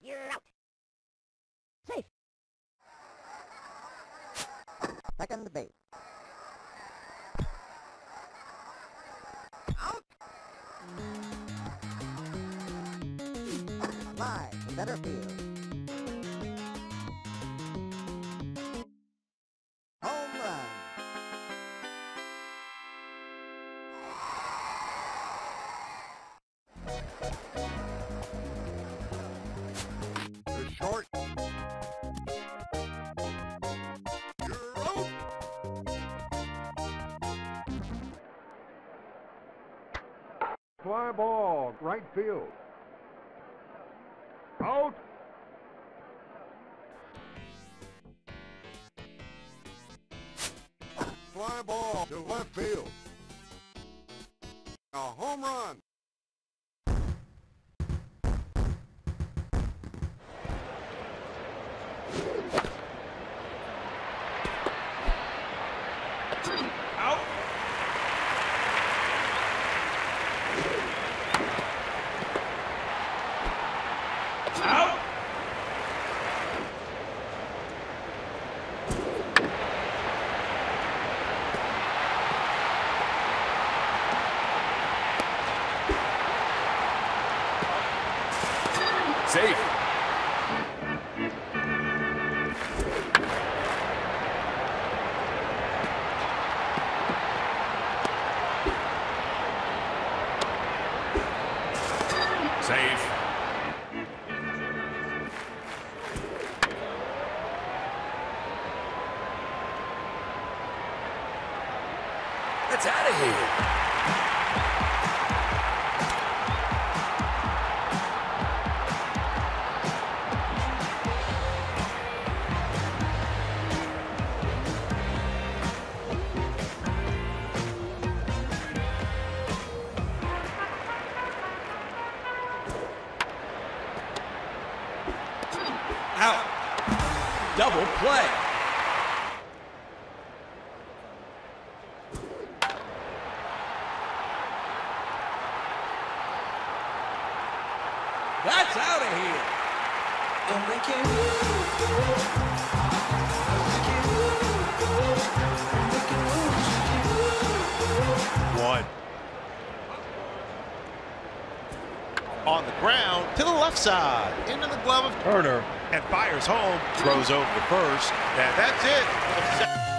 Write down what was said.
You're out. Safe. Second base. Out. Fly to center field. Fly ball, right field. Out. Fly ball to left field. A home run. Safe. Safe. That's out of here. Out. Double play. That's out of here. On the ground to the left side, into the glove of Turner. and fires home, throws over to first, and that's it.